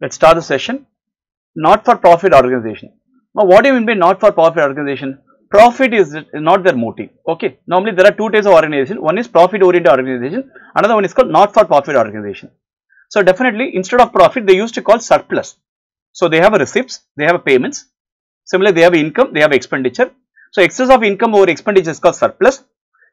Let's start the session. Not for profit organization. Now, what do you mean by not for profit organization? Profit is not their motive. Okay. Normally, there are two types of organization. One is profit oriented organization. Another one is called not for profit organization. So, definitely instead of profit, they used to call surplus. So, they have receipts, they have payments. Similarly, they have income, they have expenditure. So, excess of income over expenditure is called surplus.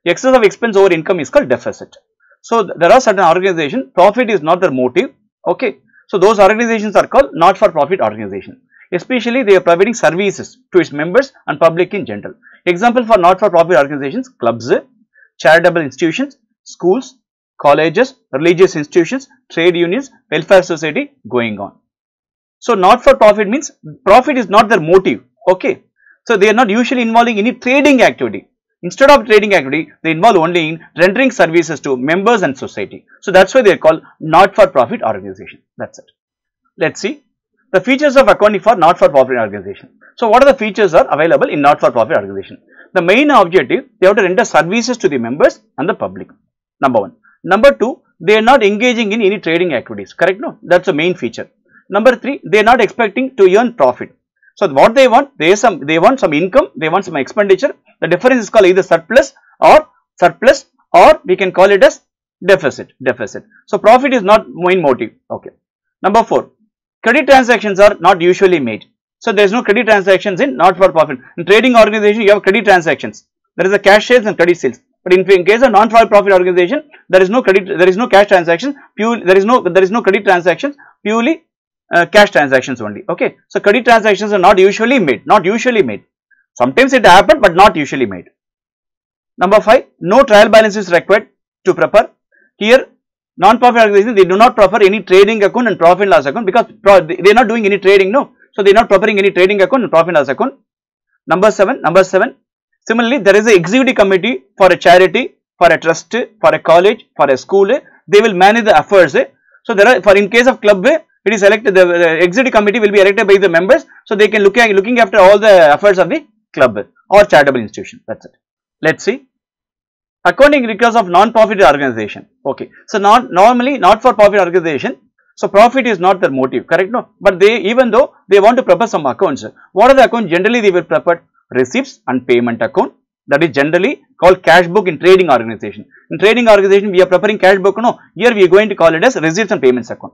Excess of expense over income is called deficit. So, there are certain organizations, profit is not their motive. Okay. So, those organizations are called not for profit organization. Especially they are providing services to its members and public in general. Example for not for profit organizations, clubs, charitable institutions, schools, colleges, religious institutions, trade unions, welfare society going on. So, not for profit means profit is not their motive. Okay. So, they are not usually involving any trading activity. Instead of trading activity, they involve only in rendering services to members and society. So, that is why they are called not for profit organization. That is it. Let us see the features of accounting for not for profit organization. So, what are the features are available in not for profit organization? The main objective, they have to render services to the members and the public. Number one. Number two, they are not engaging in any trading activities. Correct? No, that is the main feature. Number three, they are not expecting to earn profit. So, what they want, they some they want some income, they want some expenditure. The difference is called either surplus or surplus or we can call it as deficit, deficit. So, profit is not main motive. Okay. Number four, credit transactions are not usually made. So, there is no credit transactions in not for profit. In trading organization, you have credit transactions. There is a cash sales and credit sales. But in, in case of non for profit organization, there is no credit, there is no cash transaction. Pure, there is no there is no credit transactions. Purely uh, cash transactions only. Okay. So, credit transactions are not usually made. Not usually made. Sometimes it happen, but not usually made. Number five, no trial balance is required to prepare. Here, non-profit organizations they do not prefer any trading account and profit and loss account because they are not doing any trading. No. So, they are not preparing any trading account and profit and loss account. Number 7, number 7. Similarly, there is a executive committee for a charity, for a trust, for a college, for a school. They will manage the affairs. So, there are for in case of club, it is elected the, the executive committee will be elected by the members. So, they can look at looking after all the affairs of the club or charitable institution. That is it. Let us see. Accounting records of non-profit organization. Okay. So, not normally not for profit organization so, profit is not their motive, correct? No, but they even though they want to prepare some accounts, what are the accounts generally they will prepare? Receipts and payment account that is generally called cash book in trading organization. In trading organization, we are preparing cash book, no, here we are going to call it as receipts and payments account.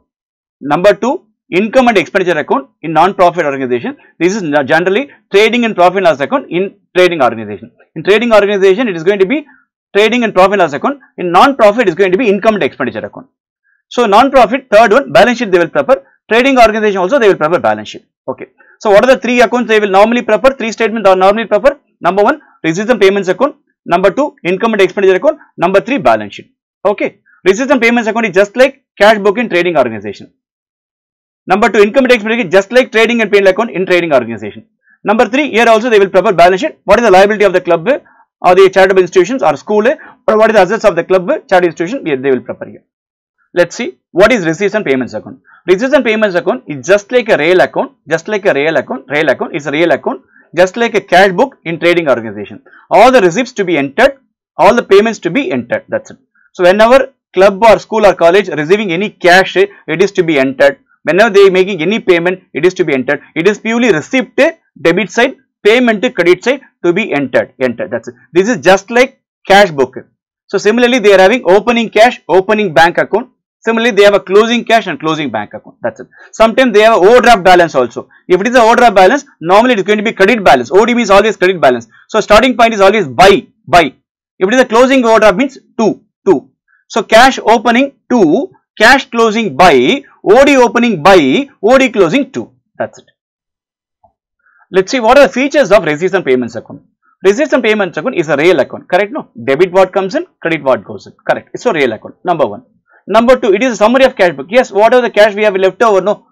Number two, income and expenditure account in non-profit organization. This is generally trading and profit and loss account in trading organization. In trading organization, it is going to be trading and profit and loss account. In non-profit, it is going to be income and expenditure account. So, non-profit third one balance sheet they will prepare trading organization also they will prepare balance sheet okay. So, what are the three accounts they will normally prepare three statements are normally prepare number one receipts and payments account number two income and expenditure account number three balance sheet okay. Receipts and payments account is just like cash book in trading organization. Number two income and expenditure just like trading and payment account in trading organization. Number three here also they will prepare balance sheet what is the liability of the club or the charitable institutions or school or what is the assets of the club charitable institution here they will prepare here. Let us see what is receipts and payments account. Receipts and payments account is just like a real account, just like a real account, real account is a real account, just like a cash book in trading organization. All the receipts to be entered, all the payments to be entered, that is it. So, whenever club or school or college receiving any cash, it is to be entered. Whenever they making any payment, it is to be entered. It is purely receipt, debit side, payment, credit side to be entered, entered, that is it. This is just like cash book. So, similarly, they are having opening cash, opening bank account, Similarly, they have a closing cash and closing bank account. That's it. Sometimes they have overdraft balance also. If it is a overdraft balance, normally it is going to be credit balance. OD means always credit balance. So starting point is always by, by. If it is a closing overdraft means 2, 2. So cash opening 2, cash closing by, OD opening by, OD closing 2. That's it. Let's see what are the features of receipts and payments account. Receipts and payments account is a real account, correct? No, debit what comes in, credit what goes in, correct? It's a real account, number one. Number two, it is a summary of cash book. Yes, whatever the cash we have left over, no.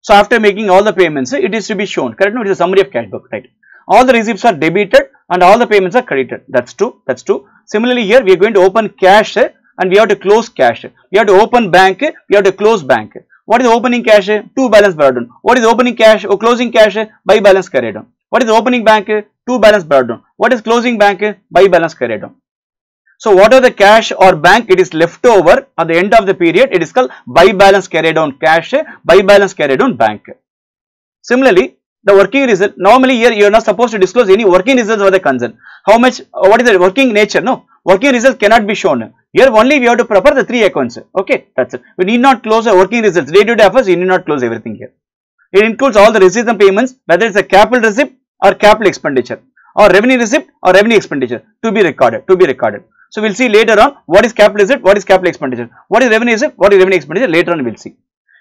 So after making all the payments, it is to be shown. Correct? No, it is a summary of cash book, right? All the receipts are debited and all the payments are credited. That's true. That's true. Similarly, here we are going to open cash eh? And we have to close cash. We have to open bank. We have to close bank. What is opening cash? To balance burden. What is opening cash or closing cash? By balance carried. What is opening bank? To balance burden. What is closing bank? By balance carried on. So whatever the cash or bank it is left over at the end of the period it is called by balance carried on cash by balance carried on bank. Similarly the working result normally here you are not supposed to disclose any working results for the concern. How much uh, what is the working nature no working result cannot be shown. Here only we have to prepare the three accounts okay that's it. We need not close the working results day to day affairs we need not close everything here. It includes all the receipts and payments whether it's a capital receipt or capital expenditure or revenue receipt or revenue expenditure to be recorded to be recorded. So we'll see later on what is capital receipt, what is capital expenditure, what is revenue receipt, what is revenue expenditure later on we'll see.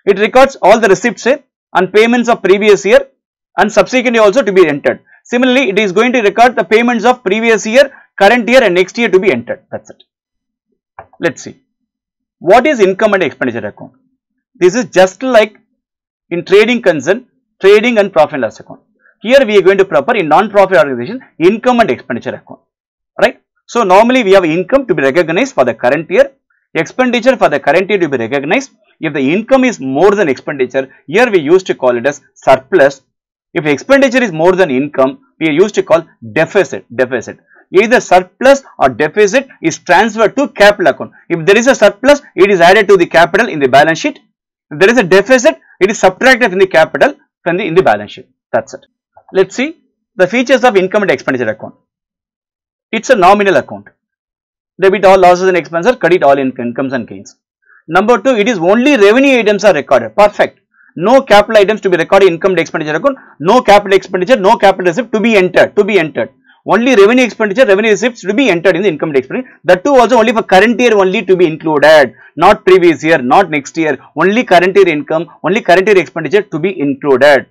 It records all the receipts eh, and payments of previous year and subsequently also to be entered. Similarly, it is going to record the payments of previous year, current year and next year to be entered. That's it. Let's see. What is income and expenditure account? This is just like in trading concern, trading and profit and loss account. Here we are going to prepare in non-profit organization income and expenditure account. Right? So normally we have income to be recognized for the current year, expenditure for the current year to be recognized. If the income is more than expenditure, here we used to call it as surplus. If expenditure is more than income, we used to call deficit, deficit. Either surplus or deficit is transferred to capital account. If there is a surplus, it is added to the capital in the balance sheet. If there is a deficit, it is subtracted from the capital from the in the balance sheet. That's it. Let's see the features of income and expenditure account. It's a nominal account. Debit all losses and expenses, credit all incomes and gains. Number two, it is only revenue items are recorded. Perfect. No capital items to be recorded income and expenditure account. No capital expenditure, no capital receipt to be entered. To be entered. Only revenue expenditure, revenue receipts to be entered in the income and expenditure. That too also only for current year only to be included. Not previous year, not next year. Only current year income, only current year expenditure to be included.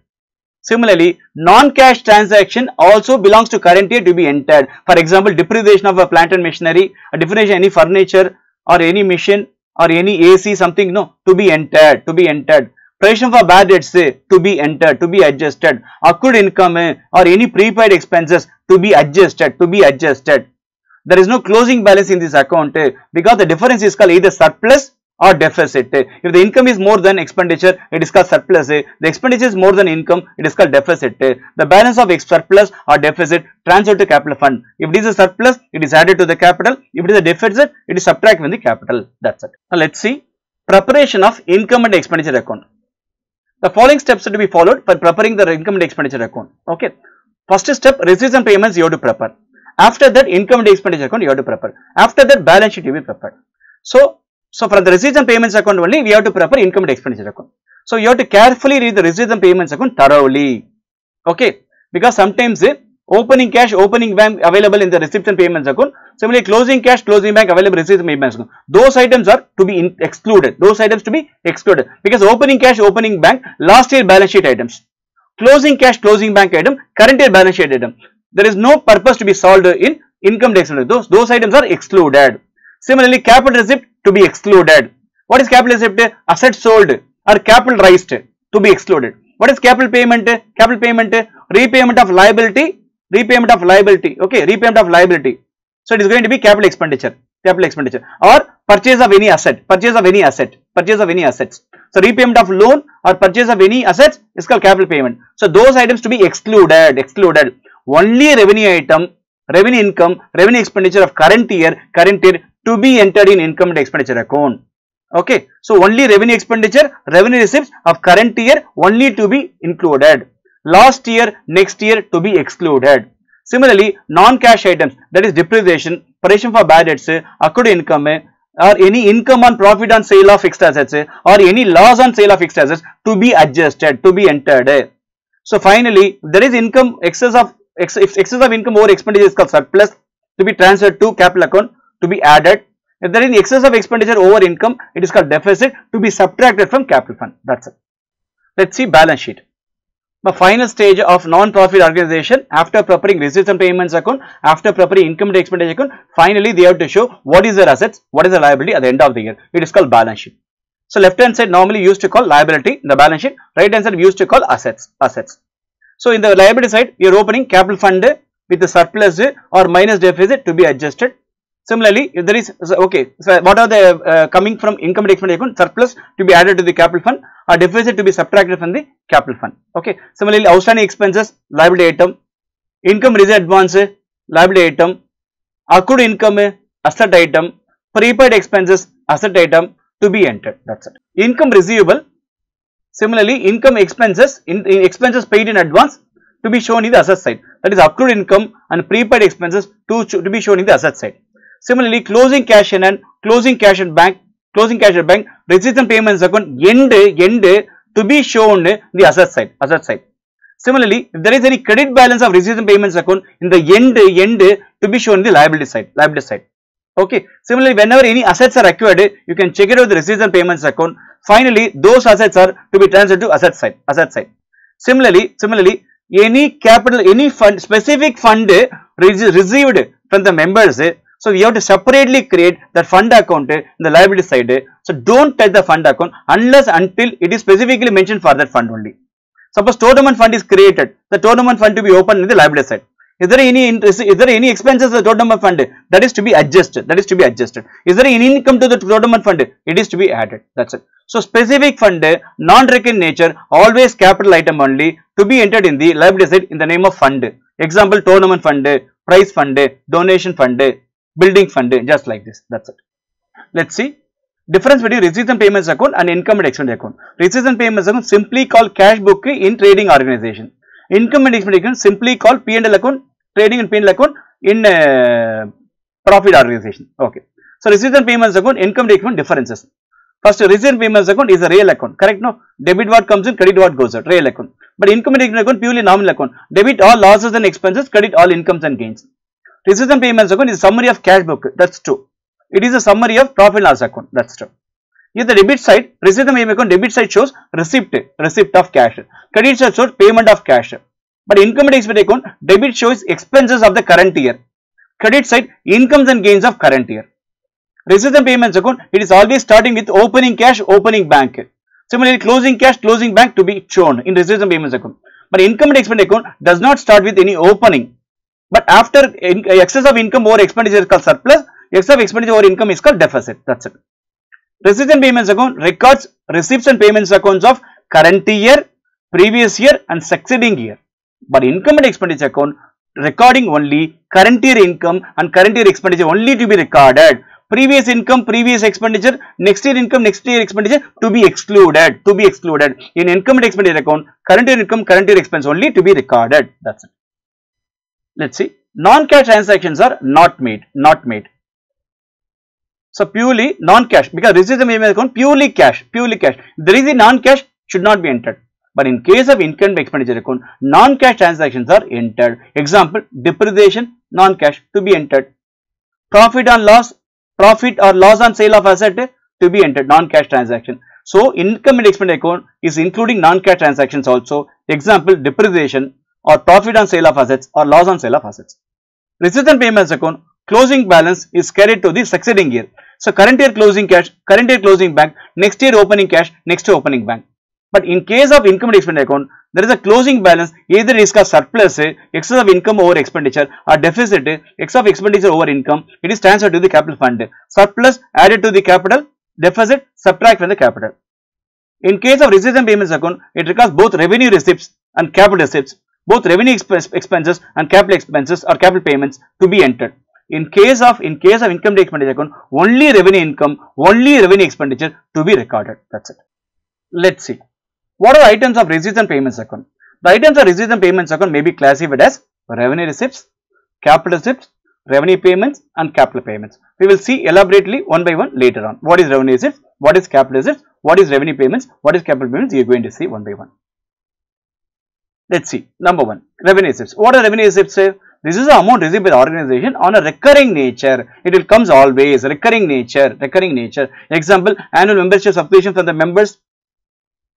Similarly, non-cash transaction also belongs to current year to be entered. For example, depreciation of a plant and machinery, a depreciation any furniture or any machine or any AC something no to be entered, to be entered. Provision for bad debts to be entered, to be adjusted. Accrued income eh, or any prepaid expenses to be adjusted, to be adjusted. There is no closing balance in this account eh, because the difference is called either surplus or deficit. Eh. If the income is more than expenditure, it is called surplus. The expenditure is more than income, it is called deficit. The balance of surplus or deficit transferred to capital fund. If it is a surplus, it is added to the capital. If it is a deficit, it is subtracted from the capital. That's it. Now let's see preparation of income and expenditure account. The following steps are to be followed for preparing the income and expenditure account. Okay. First step, receipts and payments you have to prepare. After that, income and expenditure account you have to prepare. After that, balance sheet you will be prepared. So, so for the receipts and payments account only, we have to prepare income and expenditure account. So you have to carefully read the receipts and payments account thoroughly. Okay. Because sometimes eh, opening cash, opening bank available in the receipts and payments account. Similarly, closing cash, closing bank available receipts and payments account. Those items are to be in, excluded. Those items to be excluded. Because opening cash, opening bank, last year balance sheet items. Closing cash, closing bank item, current year balance sheet item. There is no purpose to be solved in income tax. Those, those items are excluded. Similarly, capital receipt to be excluded. What is capital receipt? Asset sold or capital raised to be excluded. What is capital payment? Capital payment, repayment of liability, repayment of liability. Okay, repayment of liability. So it is going to be capital expenditure, capital expenditure or purchase of any asset, purchase of any asset, purchase of any assets. So repayment of loan or purchase of any assets is called capital payment. So those items to be excluded, excluded. Only revenue item, revenue income, revenue expenditure of current year, current year to be entered in income and expenditure account. Okay. So only revenue expenditure, revenue receipts of current year only to be included. Last year, next year to be excluded. Similarly, non-cash items that is depreciation, provision for bad debts, accrued income or any income on profit on sale of fixed assets or any loss on sale of fixed assets to be adjusted, to be entered. So finally, there is income excess of ex, excess of income over expenditure is called surplus to be transferred to capital account to be added. If there is excess of expenditure over income, it is called deficit to be subtracted from capital fund. That's it. Let's see balance sheet. The final stage of non-profit organization after preparing receipts and payments account, after preparing income and expenditure account, finally they have to show what is their assets, what is the liability at the end of the year. It is called balance sheet. So left hand side normally used to call liability in the balance sheet, right hand side used to call assets, assets. So in the liability side, we are opening capital fund with the surplus or minus deficit to be adjusted. Similarly, if there is okay, so what are the uh, coming from income and account surplus to be added to the capital fund or deficit to be subtracted from the capital fund. Okay. Similarly, outstanding expenses liability item, income receipt advance liability item, accrued income asset item, prepaid expenses, asset item to be entered. That's it. Income receivable. Similarly, income expenses, in, in expenses paid in advance to be shown in the asset side. That is accrued income and prepaid expenses to, to be shown in the asset side. Similarly, closing cash in and closing cash in bank, closing cash in bank, receipts and payments account end, end to be shown in the asset side, asset side. Similarly, if there is any credit balance of receipts and payments account in the end, end to be shown in the liability side, liability side. Okay. Similarly, whenever any assets are acquired, you can check it out the receipts and payments account. Finally, those assets are to be transferred to asset side, asset side. Similarly, similarly, any capital, any fund, specific fund received from the members. So, we have to separately create that fund account in the liability side. So, don't touch the fund account unless until it is specifically mentioned for that fund only. Suppose tournament fund is created, the tournament fund to be opened in the liability side. Is there any interest, is there any expenses of the tournament fund that is to be adjusted, that is to be adjusted. Is there any income to the tournament fund? It is to be added, that's it. So, specific fund, non-recurring nature, always capital item only to be entered in the liability side in the name of fund. Example, tournament fund, prize fund, donation fund, building fund, just like this, that's it. Let's see difference between receipts and payments account and income and expense account. Receipts and payments account simply called cash book in trading organization. Income and expense account simply called P&L account, trading and P&L account in uh, profit organization. Okay. So, receipts and payments account, income and expense differences. First, and payments account is a real account, correct? No, debit what comes in, credit what goes out, real account. But income and expense account purely nominal account. Debit all losses and expenses, credit all incomes and gains. Receipts and payments account is summary of cash book. That's true. It is a summary of profit and loss account. That's true. Here the debit side, receipt and payment account, debit side shows receipt, receipt of cash. Credit side shows payment of cash. But income and expense account, debit shows expenses of the current year. Credit side, incomes and gains of current year. Receipt and payments account, it is always starting with opening cash, opening bank. Similarly, closing cash, closing bank to be shown in receipts and payments account. But income and expense account does not start with any opening. But after in, uh, excess of income over expenditure is called surplus, excess of expenditure over income is called deficit. That's it. Receipts and payments account records receipts and payments accounts of current year, previous year and succeeding year. But income and expenditure account recording only current year income and current year expenditure only to be recorded. Previous income, previous expenditure, next year income, next year expenditure to be excluded, to be excluded. In income and expenditure account, current year income, current year expense only to be recorded. That's it. Let's see. Non-cash transactions are not made, not made. So purely non-cash because receipts and payment account purely cash, purely cash. There is a non-cash should not be entered. But in case of income expenditure account, non-cash transactions are entered. Example, depreciation, non-cash to be entered. Profit on loss, profit or loss on sale of asset to be entered, non-cash transaction. So, income and expenditure account is including non-cash transactions also. Example, depreciation or profit on sale of assets or loss on sale of assets. Receipts and payments account, closing balance is carried to the succeeding year. So, current year closing cash, current year closing bank, next year opening cash, next year opening bank. But in case of income and expenditure account, there is a closing balance either is called surplus, excess of income over expenditure or deficit, excess of expenditure over income, it is transferred to the capital fund. Surplus added to the capital, deficit subtract from the capital. In case of receipts and payments account, it records both revenue receipts and capital receipts, both revenue exp expenses and capital expenses or capital payments to be entered. In case of in case of income expenditure account, only revenue income, only revenue expenditure to be recorded. That's it. Let's see. What are items of receipts and payments account? The items of receipts and payments account may be classified as revenue receipts, capital receipts, revenue payments and capital payments. We will see elaborately one by one later on. What is revenue receipts? What is capital receipts? What is revenue payments? What is capital payments? You are going to see one by one. Let's see. Number one, revenue receipts. What are revenue receipts? This is the amount received by the organization on a recurring nature. It will comes always recurring nature, recurring nature. Example, annual membership subscription from the members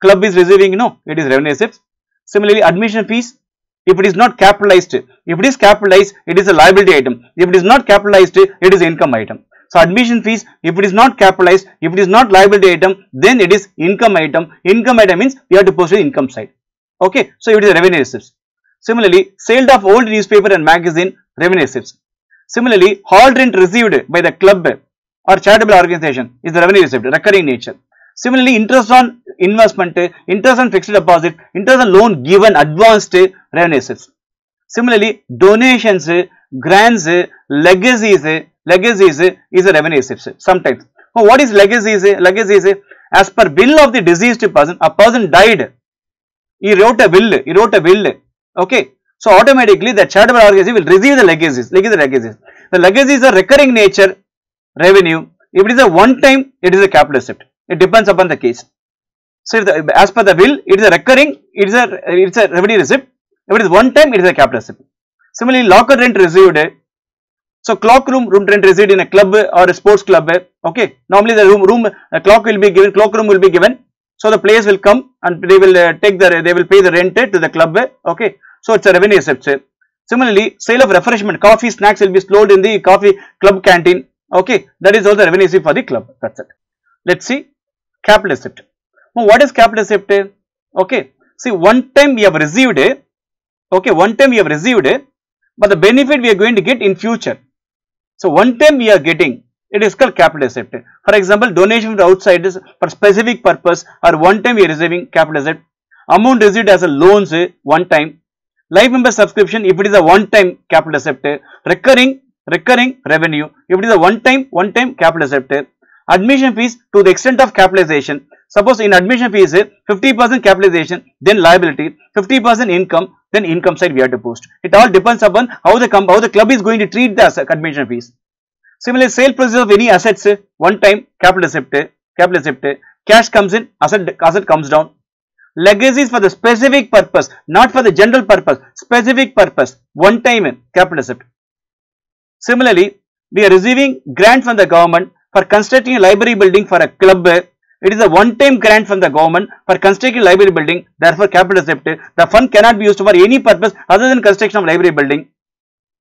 club is receiving, know, it is revenue receipts. Similarly, admission fees, if it is not capitalized, if it is capitalized, it is a liability item. If it is not capitalized, it is income item. So, admission fees, if it is not capitalized, if it is not liability item, then it is income item. Income item means you have to post the income side. Okay. So, it is revenue receipts. Similarly, sale of old newspaper and magazine, revenue receipts. Similarly, hall rent received by the club or charitable organization is the revenue receipt, recurring nature. Similarly, interest on investment, interest on fixed deposit, interest on loan given advanced revenue receipts. Similarly, donations, grants, legacies, legacies is a revenue receipt sometimes. What is legacies? Legacies as per will of the deceased person, a person died. He wrote a will. He wrote a will. Okay. So automatically the charitable organization will receive the legacies. The legacies. The legacies are recurring nature revenue. If it is a one time, it is a capital receipt. It depends upon the case. So, the, as per the will, it is a recurring, it is a it is a revenue receipt. If it is one time, it is a capital receipt. Similarly, locker rent received. So, clock room room rent received in a club or a sports club. Okay, normally the room room a clock will be given, clock room will be given. So, the players will come and they will uh, take the they will pay the rent eh, to the club. Eh, okay, so it's a revenue receipt. Eh. Similarly, sale of refreshment, coffee, snacks will be sold in the coffee club canteen. Okay, that is also revenue for the club. That's it. Let's see capital receipt. Now, what is capital receipt? Okay, see one time we have received okay one time we have received but the benefit we are going to get in future. So, one time we are getting it is called capital receipt. For example, donation the outsiders for specific purpose or one time we are receiving capital receipt. Amount received as a loans one time. Life member subscription if it is a one time capital receipt. Recurring recurring revenue if it is a one time one time capital receipt. Admission fees to the extent of capitalization. Suppose in admission fees 50% capitalization then liability 50% income then income side we have to post. It all depends upon how the how the club is going to treat the admission fees. Similarly, sale proceeds of any assets one time capital receipt, capital receipt, cash comes in, asset asset comes down. Legacies for the specific purpose, not for the general purpose, specific purpose, one time capital receipt. Similarly, we are receiving grant from the government for constructing a library building for a club. It is a one-time grant from the government for constructing library building. Therefore, capital receipt. The fund cannot be used for any purpose other than construction of library building.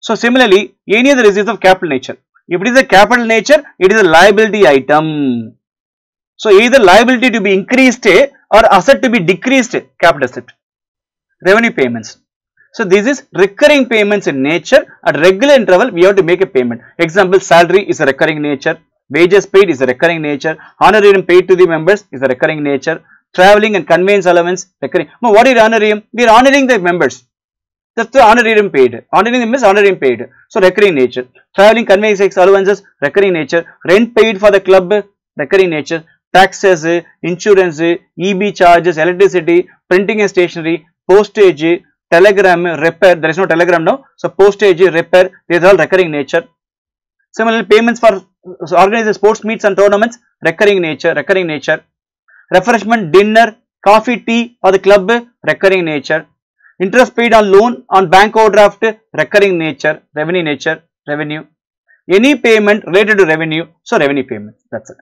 So, similarly, any other receipts of capital nature. If it is a capital nature, it is a liability item. So, either liability to be increased or asset to be decreased capital asset. Revenue payments. So, this is recurring payments in nature at regular interval we have to make a payment. Example salary is a recurring nature, wages paid is a recurring nature, honorarium paid to the members is a recurring nature, travelling and conveyance allowance recurring. Now, what is honorarium? We are honoring the members. That's the honorarium paid. Honorarium means honorarium paid. So, recurring nature. Travelling conveyance allowances recurring nature. Rent paid for the club recurring nature. Taxes, insurance, EB charges, electricity, printing and stationery, postage, telegram, repair. There is no telegram now. So, postage, repair. These are all recurring nature. Similarly, payments for so organizing sports meets and tournaments recurring nature. Recurring nature. Refreshment, dinner, coffee, tea for the club recurring nature interest paid on loan on bank overdraft recurring nature revenue nature revenue. Any payment related to revenue so revenue payment that's it.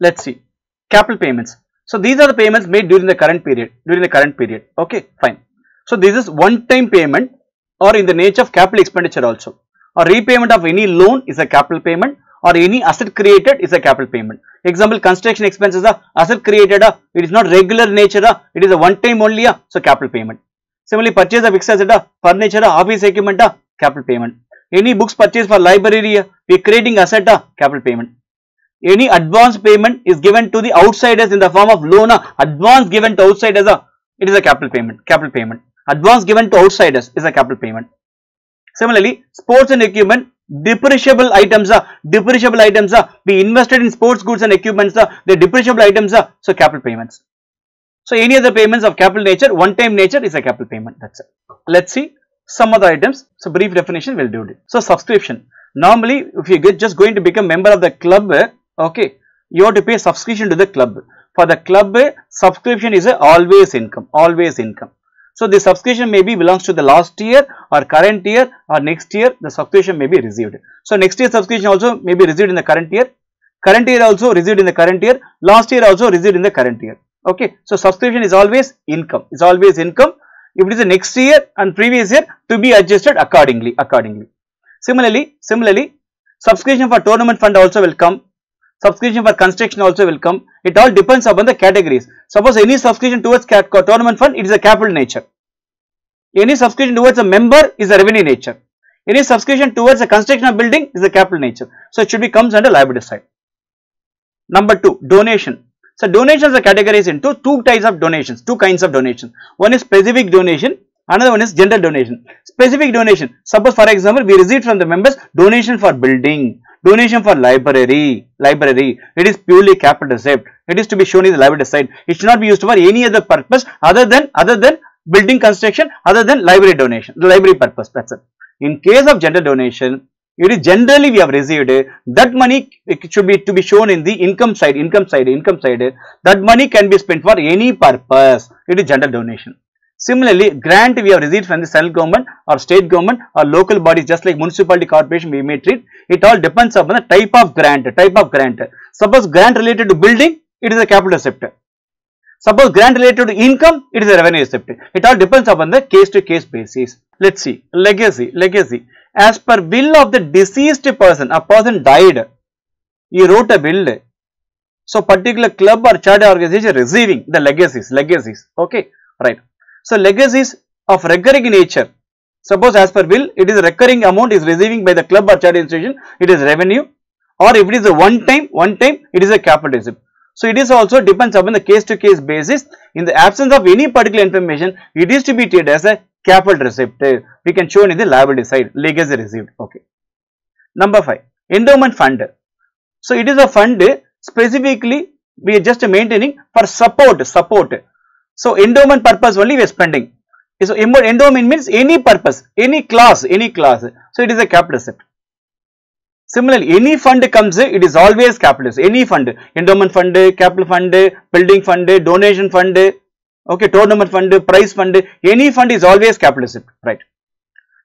Let's see. Capital payments. So these are the payments made during the current period during the current period. Okay fine. So this is one time payment or in the nature of capital expenditure also. Or repayment of any loan is a capital payment or any asset created is a capital payment. Example construction expenses are asset created it is not regular nature it is a one time only so capital payment Similarly, purchase of fixed asset, furniture, office equipment, capital payment. Any books purchased for library, we creating asset, capital payment. Any advance payment is given to the outsiders in the form of loan, advance given to outsiders, it is a capital payment, capital payment. Advance given to outsiders is a capital payment. Similarly, sports and equipment, depreciable items, depreciable items, we invested in sports goods and equipments, the depreciable items, so capital payments. So, any other payments of capital nature, one time nature is a capital payment, that is it. Let us see some other items. So, brief definition will do it. So, subscription. Normally, if you get just going to become member of the club, okay, you have to pay subscription to the club. For the club, subscription is a always income, always income. So, the subscription may be belongs to the last year or current year or next year, the subscription may be received. So, next year subscription also may be received in the current year, current year also received in the current year, last year also received in the current year okay. So, subscription is always income, is always income. If it is the next year and previous year to be adjusted accordingly, accordingly. Similarly, similarly, subscription for tournament fund also will come, subscription for construction also will come. It all depends upon the categories. Suppose any subscription towards tournament fund, it is a capital nature. Any subscription towards a member is a revenue nature. Any subscription towards a construction of building is a capital nature. So, it should be comes under liability side. Number 2, donation. So, donations are categorized into two types of donations, two kinds of donations. One is specific donation, another one is general donation. Specific donation, suppose for example, we received from the members donation for building, donation for library library it is purely capital receipt it is to be shown in the library side it should not be used for any other purpose other than other than building construction other than library donation the library purpose that's it in case of general donation it is generally we have received that money should be to be shown in the income side income side income side. That money can be spent for any purpose. It is general donation. Similarly grant we have received from the central government or state government or local bodies just like municipality corporation we may treat. It all depends upon the type of grant type of grant. Suppose grant related to building it is a capital receipt suppose grant related to income it is a revenue receipt it all depends upon the case to case basis. Let's see. Legacy legacy as per will of the deceased person a person died. He wrote a will so particular club or charity organization receiving the legacies legacies. Okay right. So legacies of recurring nature. Suppose as per will it is recurring amount is receiving by the club or charity institution it is revenue. Or if it is a one time one time it is a capital receipt so it is also depends upon the case to case basis. In the absence of any particular information it is to be treated as a capital receipt. We can show in the liability side legacy received okay. Number 5 endowment fund. So it is a fund specifically we are just maintaining for support support. So endowment purpose only we are spending. So endowment means any purpose any class any class. So it is a capital receipt Similarly, any fund comes, it is always capitalist. Any fund, endowment fund, capital fund, building fund, donation fund, okay, tournament fund, prize fund, any fund is always capitalist, right?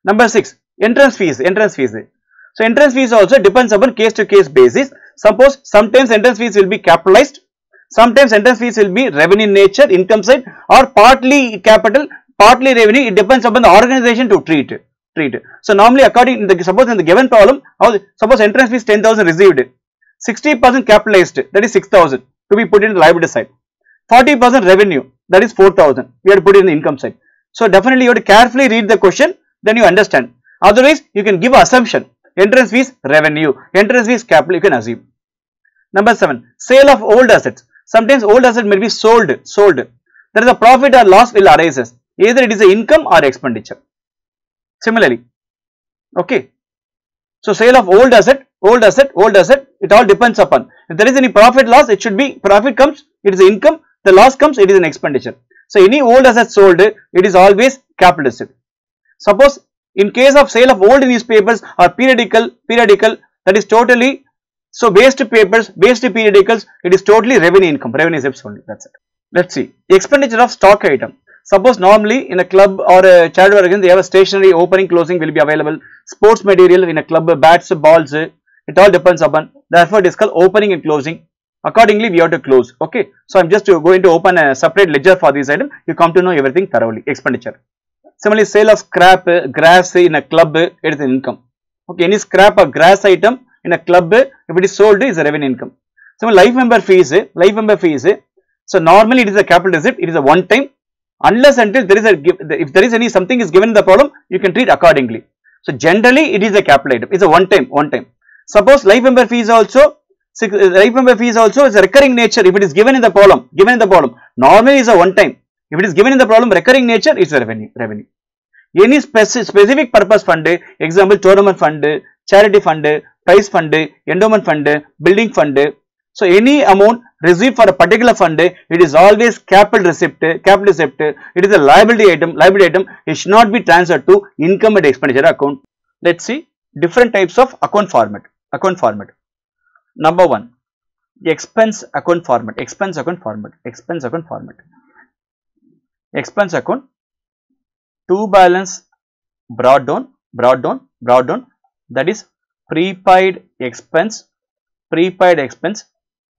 Number six, entrance fees, entrance fees. So, entrance fees also depends upon case to case basis. Suppose sometimes entrance fees will be capitalized, sometimes entrance fees will be revenue nature, income side, or partly capital, partly revenue. It depends upon the organization to treat treat. So normally according to the suppose in the given problem, how suppose entrance fees 10,000 received, 60% capitalized that is 6,000 to be put in the liability side, 40% revenue that is 4,000 we have to put it in the income side. So definitely you have to carefully read the question then you understand. Otherwise you can give assumption entrance fees revenue, entrance fees capital you can assume. Number 7 sale of old assets. Sometimes old asset may be sold, sold. There is a profit or loss will arises either it is a income or expenditure. Similarly, okay. So, sale of old asset, old asset, old asset, it all depends upon. If there is any profit loss, it should be profit comes, it is income, the loss comes, it is an expenditure. So, any old asset sold, it is always capitalistic. Suppose in case of sale of old newspapers or periodical, periodical that is totally, so waste papers, waste periodicals, it is totally revenue income, revenue receipts only, that is it. Let us see, expenditure of stock item. Suppose normally in a club or a charity organization they have a stationery opening closing will be available. Sports material in a club, bats, balls, it all depends upon. Therefore, it is called opening and closing. Accordingly, we have to close. Okay. So, I am just going to open a separate ledger for this item. You come to know everything thoroughly. Expenditure. Similarly, sale of scrap, grass in a club, it is an income. Okay. Any scrap or grass item in a club, if it is sold, is a revenue income. So, life member fees, life member fees. So, normally it is a capital receipt. It is a one time unless until there is a if there is any something is given in the problem you can treat accordingly so generally it is a capital item it's a one time one time suppose life member fees also life member fees also is a recurring nature. If it is given in the problem given in the problem normally is a one time. If it is given in the problem recurring nature it's a revenue revenue. Any speci specific purpose fund example tournament fund charity fund prize fund endowment fund building fund. So any amount received for a particular fund, it is always capital receipt, capital receipt, it is a liability item, liability item, it should not be transferred to income and expenditure account. Let's see different types of account format, account format. Number one, the expense account format, expense account format, expense account format. Expense account, to balance brought down, brought down, brought down, that is prepaid expense, prepaid expense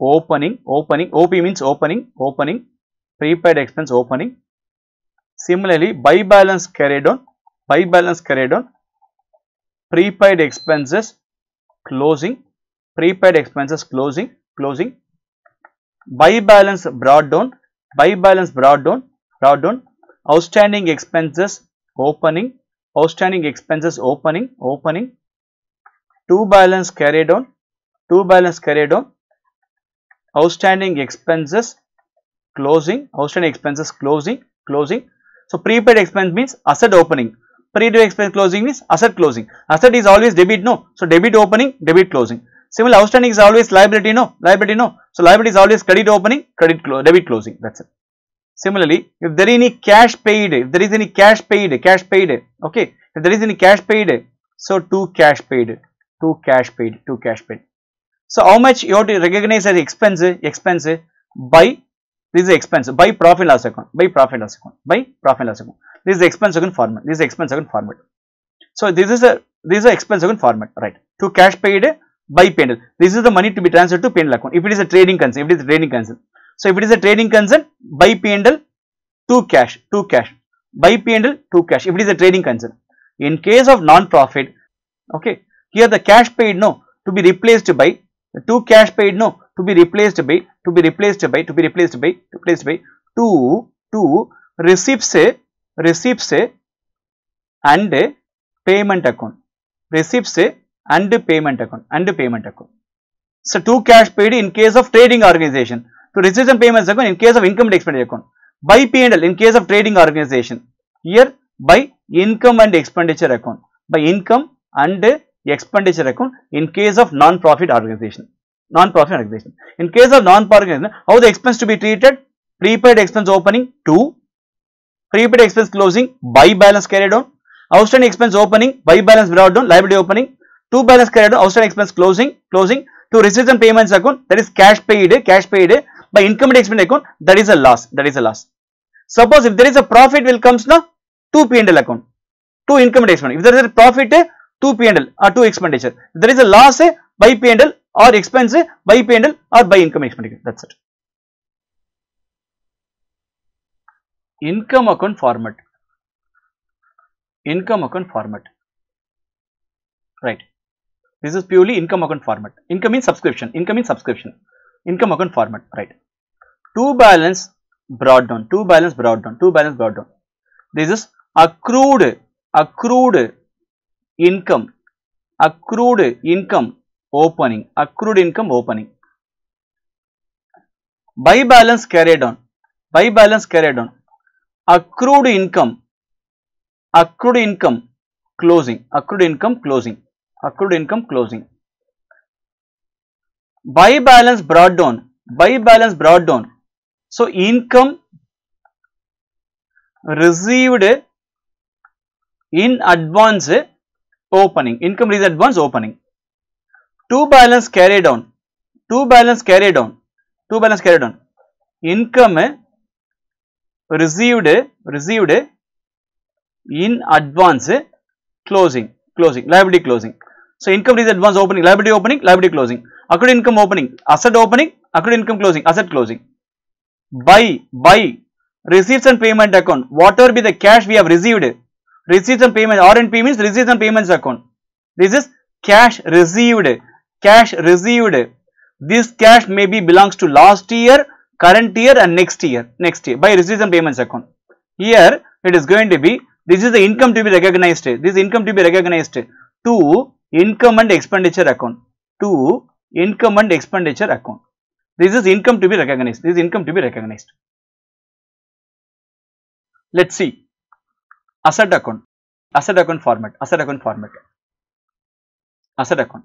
opening opening op means opening opening prepaid expense opening similarly by balance carried on by balance carried on prepaid expenses closing prepaid expenses closing closing by balance brought down by balance brought down brought down outstanding expenses opening outstanding expenses opening opening to balance carried on to balance carried on outstanding expenses closing outstanding expenses closing closing so prepaid expense means asset opening pre-debit expense closing means asset closing. Asset is always debit, no. So debit opening, debit closing. Similarly, outstanding is always liability, no. Liability, no. So liability is always credit opening, credit clo debit closing. That's it. Similarly, if there is any cash paid, if there is any cash paid, cash paid, okay. If there is any cash paid, so to cash paid, to cash paid, to cash paid. So how much you have to recognize as expense, expense by this is expense by profit loss account, by profit loss account, by profit loss account. This is expense account format. This is expense account format. So this is a this is a expense account format, right? To cash paid by P&L. This is the money to be transferred to P&L account. If it is a trading concern, if it is a trading concern. So if it is a trading concern, by P&L to cash, to cash, by P&L to cash. If it is a trading concern. In case of non-profit, okay, here the cash paid no to be replaced by to cash paid no to be replaced by to be replaced by to be replaced by replaced by to to receipts receipts and a payment account receipts and payment account and payment account. So to cash paid in case of trading organization. To receipts and payments account in case of income and expenditure account. By P&L in case of trading organization. Here by income and expenditure account. By income and expenditure account in case of non-profit organization. Non-profit organization. In case of non-profit organization, how the expense to be treated? Prepaid expense opening to prepaid expense closing by balance carried on, outstanding expense opening by balance brought down, liability opening, to balance carried outstanding expense closing, closing to receipts and payments account that is cash paid, cash paid by income and expense account that is a loss, that is a loss. Suppose if there is a profit will comes now to P&L account, to income and expense. If there is a profit to P&L or to expenditure, if there is a loss by P&L or expense by P&L or by income expenditure. That's it. Income account format. Income account format. Right. This is purely income account format. Income means subscription. Income means subscription. Income account format. Right. To balance brought down. To balance brought down. To balance brought down. This is accrued. Accrued income. Accrued income opening accrued income opening by balance carried on by balance carried on accrued income accrued income closing accrued income closing accrued income closing. By balance brought down. By balance brought down. So income received in advance opening. Income is advance opening. To balance carried on to balance carried on to balance carried on income received received in advance closing. Closing. Liability closing so income is advance opening liability opening liability closing accrued income opening asset opening accrued income closing asset closing by by receipts and payment account whatever be the cash we have received receipts and payment R&P means receipts and payments account this is cash received cash received this cash maybe belongs to last year current year and next year next year by receipts and payments account here it is going to be this is the income to be recognized this income to be recognized to income and expenditure account. To income and expenditure account. This is income to be recognized. This is income to be recognized. Let's see. Asset account. Asset account format. Asset account format. Asset account.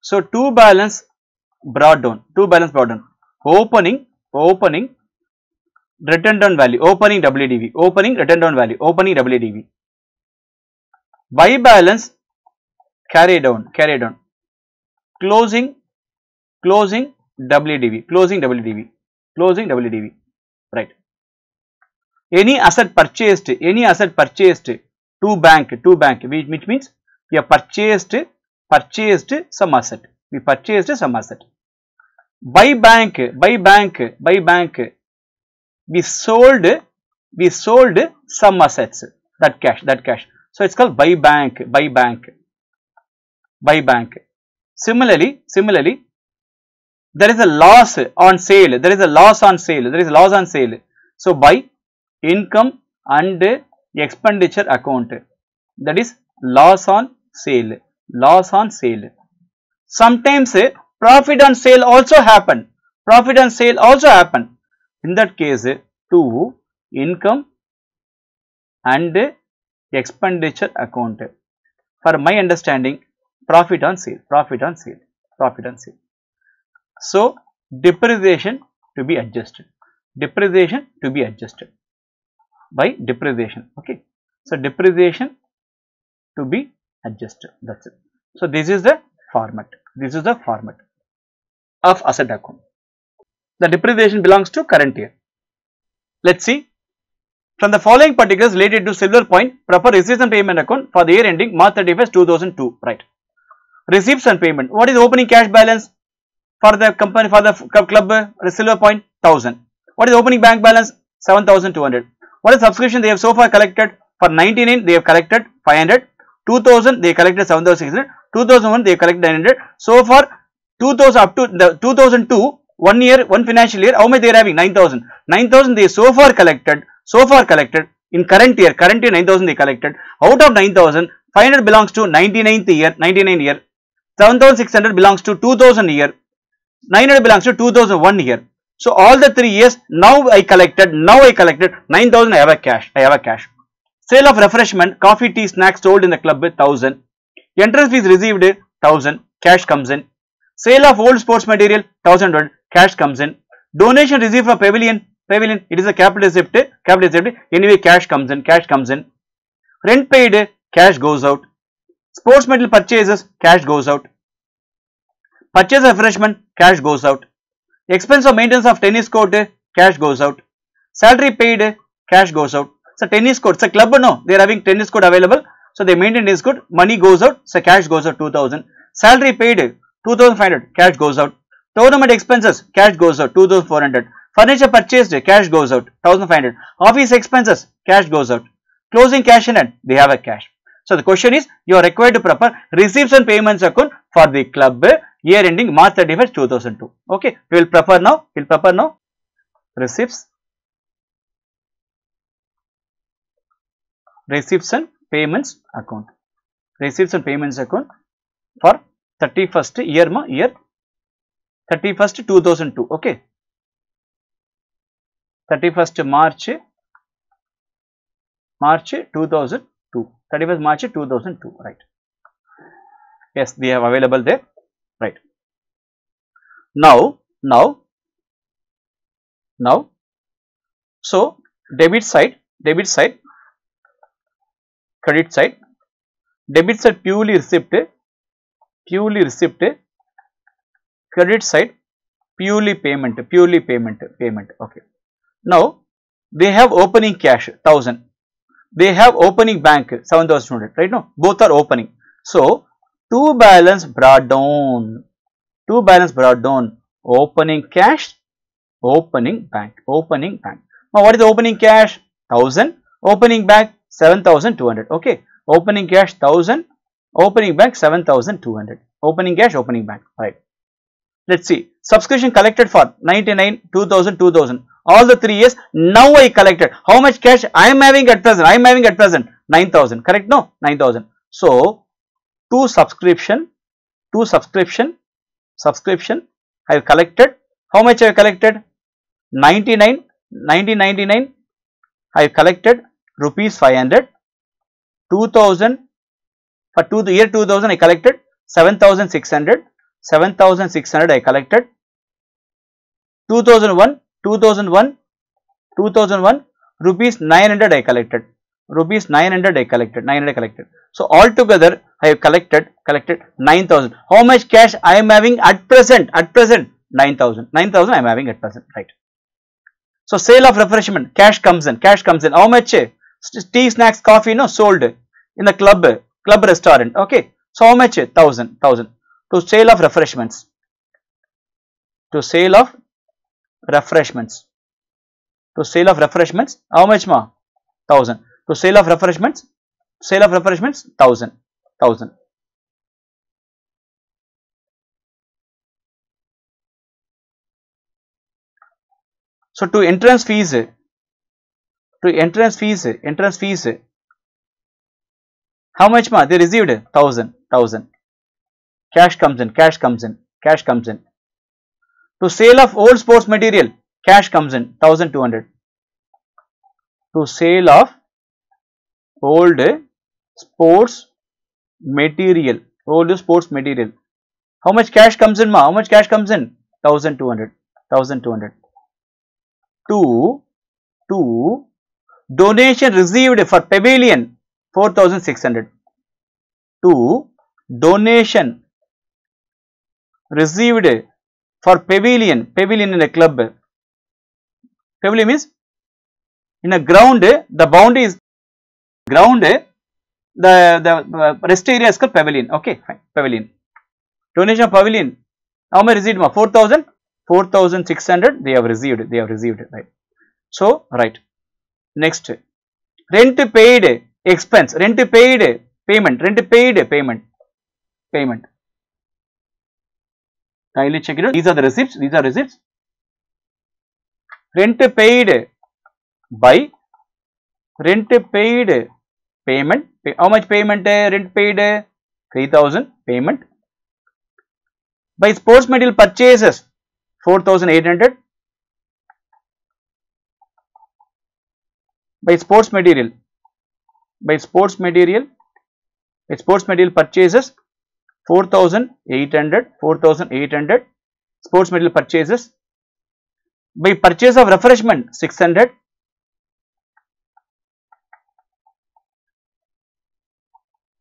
So to balance brought down. To balance brought down. Opening opening written down value. Opening WDV opening written down value. Opening WDV by balance carry down carry down. Closing closing WDV closing WDV closing WDV right. Any asset purchased any asset purchased to bank to bank which, means we have purchased purchased some asset. We purchased some asset. By bank by bank by bank. We sold we sold some assets that cash that cash. So it's called by bank by bank by bank. Similarly similarly there is a loss on sale. There is a loss on sale. There is loss on sale. So by income and expenditure account. That is loss on sale. Loss on sale. Sometimes profit on sale also happen. Profit on sale also happen. In that case to income and expenditure account. For my understanding profit on sale profit on sale profit on sale. So depreciation to be adjusted. Depreciation to be adjusted by depreciation okay? So depreciation to be adjusted that's it. So this is the format this is the format of asset account. The depreciation belongs to current year. Let's see. From the following particulars related to silver point proper and payment account for the year ending march 31st 2002 right receipts and payment. What is opening cash balance for the company for the club? Uh, silver point 1000 what is opening bank balance? 7200 what is subscription? They have so far collected for 99 they have collected 500 2000 they collected 7600 2001 they collected 900 so far 2000 up to the 2002 one year one financial year how much they are having? 9000 9000 they so far collected so far collected in current year current year 9000 they collected. Out of 9000 500 belongs to 99th year 99 year 7600 belongs to 2000 year 900 belongs to 2001 year. So all the three years now i collected now i collected 9000 i have a cash i have a cash. Sale of refreshment coffee tea snacks sold in the club with 1000 entrance fees received 1000 cash comes in. Sale of old sports material 1000 cash comes in. Donation received from pavilion pavilion it is a capital receipt capital receipt anyway cash comes in cash comes in. Rent paid cash goes out sports material purchases cash goes out. Purchase refreshment cash goes out. Expense of maintenance of tennis court cash goes out. Salary paid cash goes out. So tennis court. It's club no? They are having tennis court available so they maintain tennis court. Money goes out so cash goes out 2000 salary paid 2500 cash goes out. Tournament expenses cash goes out 2400 furniture purchased cash goes out 1500 office expenses cash goes out. Closing cash in hand they have a cash so the question is you are required to prepare receipts and payments account for the club year ending march 31st 2002 okay we will prepare now we will prepare now. Receipts. Receipts and payments account. Receipts and payments account for 31st year ma year 31st 2002 okay. 31st march march 2002 31st march 2002 right? Yes they have available there right? Now now now so debit side debit side credit side debit side purely receipt purely receipt credit side purely payment purely payment payment okay. Now they have opening cash 1000 they have opening bank 7200 right now both are opening. So two balance brought down. Two balance brought down. Opening cash opening bank opening bank. Now what is the opening cash? 1000 opening bank 7200 okay. Opening cash 1000 opening bank 7200 opening cash opening bank. Right. Let's see. Subscription collected for 99 2000 2000 all the three years now i collected. How much cash i am having at present? I am having at present 9000 correct? No 9000 so two subscription two subscription subscription i have collected. How much i have collected? 99 1999 i have collected rupees 500 2000 for two, the year 2000 I collected 7600 7600 I collected. 2001 2001 2001 rupees 900 I collected. Rupees 900 I collected 900 collected. So altogether I have collected collected 9000 how much cash I am having at present at present? 9000 9000 I am having at present right. So sale of refreshment cash comes in cash comes in. How much? Tea snacks coffee no sold in the club club restaurant okay. So how much? thousand thousand. To sale of refreshments. To sale of refreshments. To sale of refreshments how much ma thousand. To sale of refreshments sale of refreshments thousand. Thousand. So to entrance fees to entrance fees entrance fees how much ma they received thousand thousand. Cash comes in cash comes in cash comes in to sale of old sports material cash comes in 1200 to sale of old sports material old sports material how much cash comes in ma? How much cash comes in? 1200 1200 two two donation received for pavilion 4600 two donation received for pavilion pavilion in a club. Pavilion means in a ground the boundary is ground the the uh, rest area is called pavilion. Okay fine pavilion. Donation of pavilion how much received ma? 4000 4600 they have received they have received right. So right. Next rent paid expense rent paid payment rent paid payment payment kindly check it out these are the receipts these are receipts rent paid by rent paid payment Pay- how much payment uh, rent paid uh, 3000 payment by sports material purchases 4800 by sports material by sports material by sports material purchases 4800 4800 sports material purchases. By purchase of refreshment 600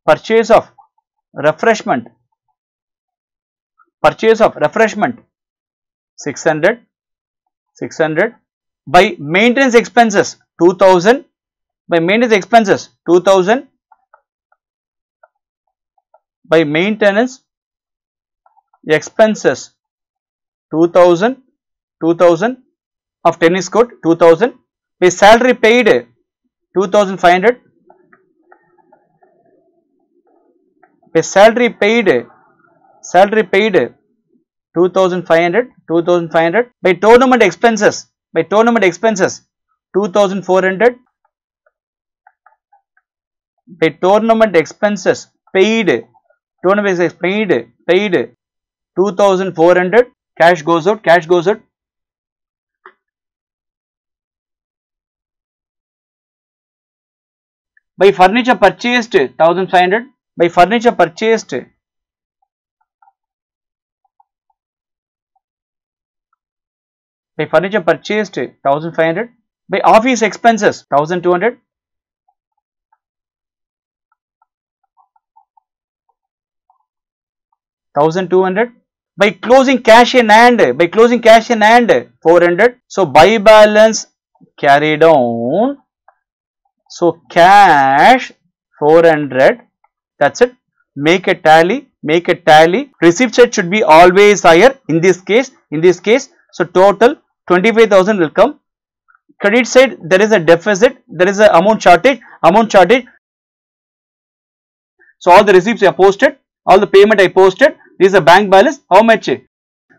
purchase of refreshment purchase of refreshment 600 600 by maintenance expenses 2000 by maintenance expenses 2000 by maintenance expenses 2000 2000 of tennis court 2000 by salary paid 2500 by salary paid salary paid 2500 2500 by tournament expenses by tournament expenses 2400 by tournament expenses paid tournament expenses paid paid 2400 cash goes out cash goes out. By furniture purchased 1500 by furniture purchased. By furniture purchased 1500 by office expenses 1200 1200 by closing cash in hand by closing cash in hand 400 so buy balance carried on so cash 400 that's it. Make a tally make a tally. Receipt side should be always higher in this case in this case. So total 25000 will come. Credit side there is a deficit there is a amount shortage amount shortage. So all the receipts are posted all the payment i posted this is a bank balance how much?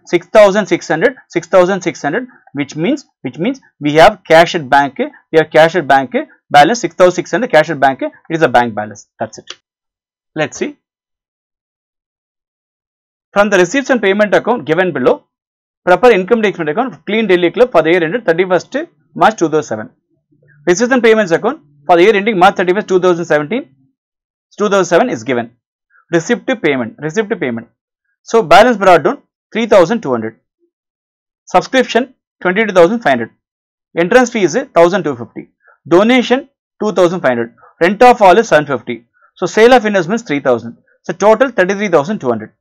6600 6600 which means which means we have cash at bank we have cash at bank balance 6600 cash at bank it is a bank balance that's it. Let's see. From the receipts and payment account given below proper income tax account clean daily club for the year ended 31st march 2007 receipts and payments account for the year ending march 31st 2017 2007 is given receipt payment receipt payment. So balance brought down 3200 subscription 22500 entrance fee is 1250 donation 2500 rent of all is 750 so sale of investments 3000 so total 33200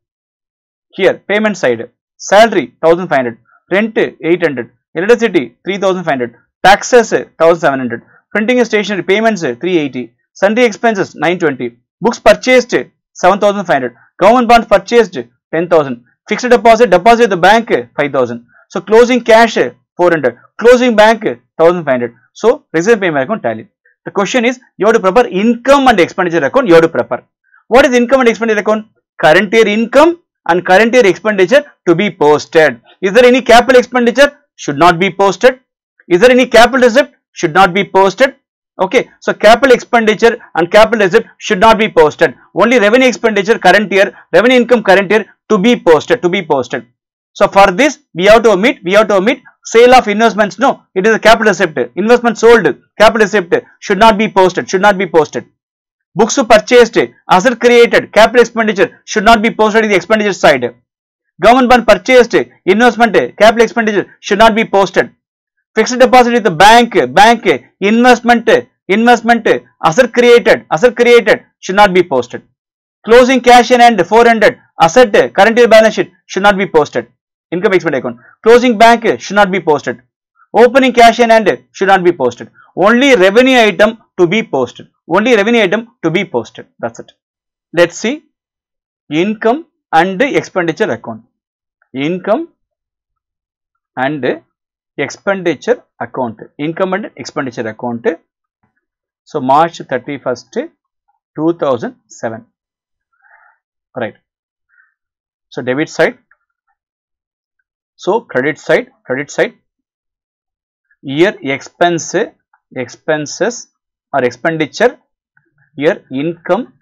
here payment side. Salary 1500 rent 800 electricity 3500 taxes 1700 printing stationery payments 380 sundry expenses 920 books purchased 7500 government bonds purchased 10000 fixed deposit deposit at the bank 5000 so closing cash 400 closing bank 1500 so reserve payment account tally. The question is you have to prepare income and expenditure account you have to prepare. What is income and expenditure account? Current year income and current year expenditure to be posted. Is there any capital expenditure? Should not be posted. Is there any capital receipt should not be posted okay so capital expenditure and capital receipt should not be posted. Only revenue expenditure current year revenue income current year to be posted to be posted. So for this we have to omit we have to omit sale of investments. No it is a capital receipt investment sold capital receipt should not be posted should not be posted. Books purchased asset created capital expenditure should not be posted in the expenditure side. Government bond purchased investment capital expenditure should not be posted fixed deposit with the bank bank investment investment asset created asset created should not be posted. Closing cash in hand 400 asset current year balance sheet should not be posted. Income expense account. Closing bank should not be posted. Opening cash in hand should not be posted. Only revenue item to be posted. Only revenue item to be posted. That's it. Let's see. Income and expenditure account. Income and expenditure account income and expenditure account. So march 31st 2007 right. So debit side. So credit side credit side. Year expense expenses or expenditure year income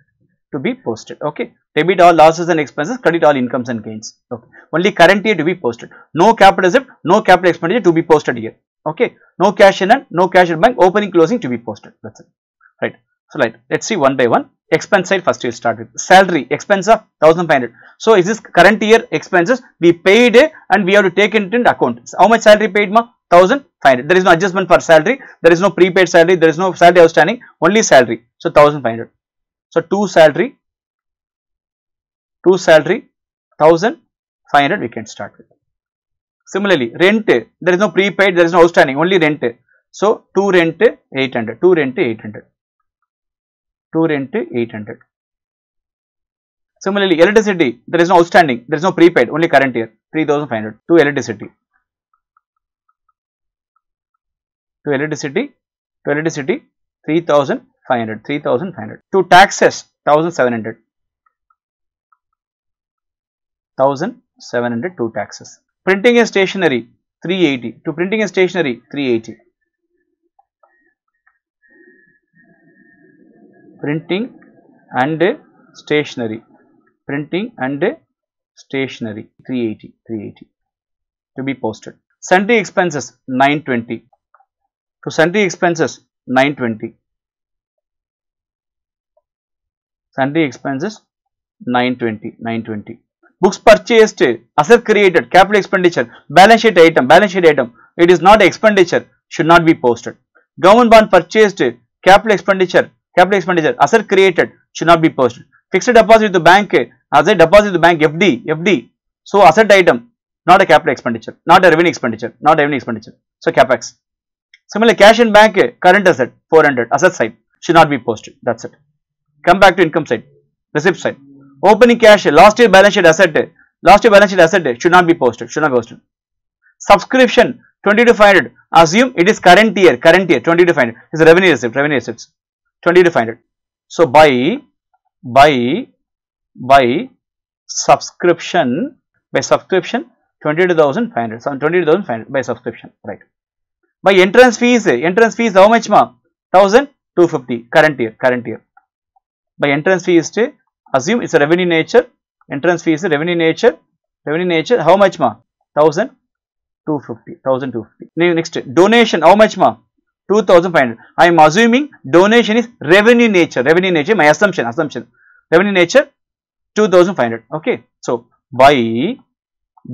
to be posted. Okay debit all losses and expenses credit all incomes and gains. Okay. Only current year to be posted. No capital asset no capital expenditure to be posted here. Okay. No cash in and no cash in bank opening closing to be posted. That's it. Right. So right let's see one by one. Expense side first we'll start with. Salary expense of 1500 so is this current year expenses we paid and we have to take it into account. So how much salary paid ma? 1500 there is no adjustment for salary. There is no prepaid salary. There is no salary outstanding. Only salary. So 1500 so two salary two salary 1500 we can start with similarly rent there is no prepaid there is no outstanding only rent so two rent 800 two rent 800 2 rent 800. Similarly, electricity, there is no outstanding, there is no prepaid, only current year 3500 to electricity. To electricity, to electricity 3500, 3500. To taxes 1700, 1700 to taxes. Printing and stationery 380, to printing and stationery 380. printing and stationery printing and stationery 380 380 to be posted. Sundry expenses 920 to sundry expenses 920 sundry expenses 920 920 books purchased asset created capital expenditure balance sheet item balance sheet item. It is not expenditure should not be posted. Government bond purchased capital expenditure capital expenditure asset created should not be posted. Fixed deposit to the bank asset deposit to the bank fd fd so asset item not a capital expenditure not a revenue expenditure not a revenue expenditure. So capex. Similarly cash in bank current asset 400 asset side should not be posted. That's it. Come back to income side receipt side opening cash last year balance sheet asset last year balance sheet asset should not be posted should not be posted. Subscription 20 to 500 assume it is current year current year 20 to 500 is revenue receipt revenue receipts 20 to 500 so by by by subscription by subscription 22500 so 20500 by subscription right. By entrance fees entrance fees how much ma? 1250 current year current year. By entrance fees assume it's a revenue nature. Entrance fees revenue nature. Revenue nature how much ma? 1250 1250 next donation how much ma? 2500 i am assuming donation is revenue nature. Revenue nature my assumption assumption. Revenue nature 2500 okay so by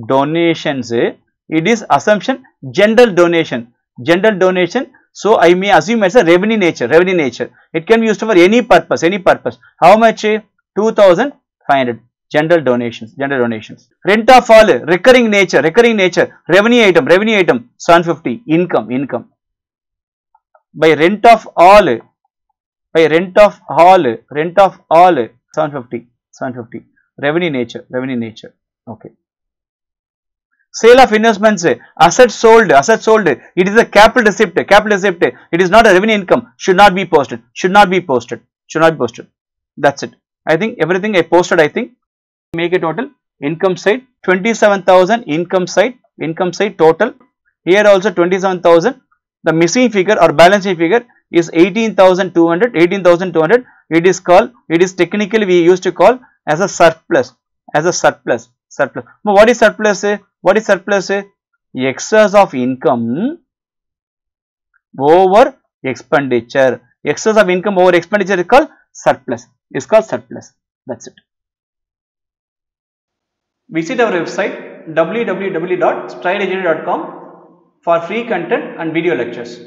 donations it is assumption general donation. General donation so i may assume as a revenue nature revenue nature. It can be used for any purpose any purpose. How much 2500 general donations general donations. Rent of all recurring nature recurring nature revenue item revenue item 750 income income. By rent of all by rent of all rent of all 750 750 revenue nature revenue nature. Okay. Sale of investments asset sold asset sold. It is a capital receipt capital receipt it is not a revenue income. Should not be posted should not be posted should not be posted. That's it i think everything i posted i think make a total income side 27000 income side income side total. Here also 27000 the missing figure or balancing figure is 18200 18200 it is called it is technically we used to call as a surplus as a surplus surplus. What is surplus eh? what is surplus eh? excess of income over expenditure. Excess of income over expenditure is called surplus. It's called surplus. That's it. Visit our website www.strideagility.com for free content and video lectures.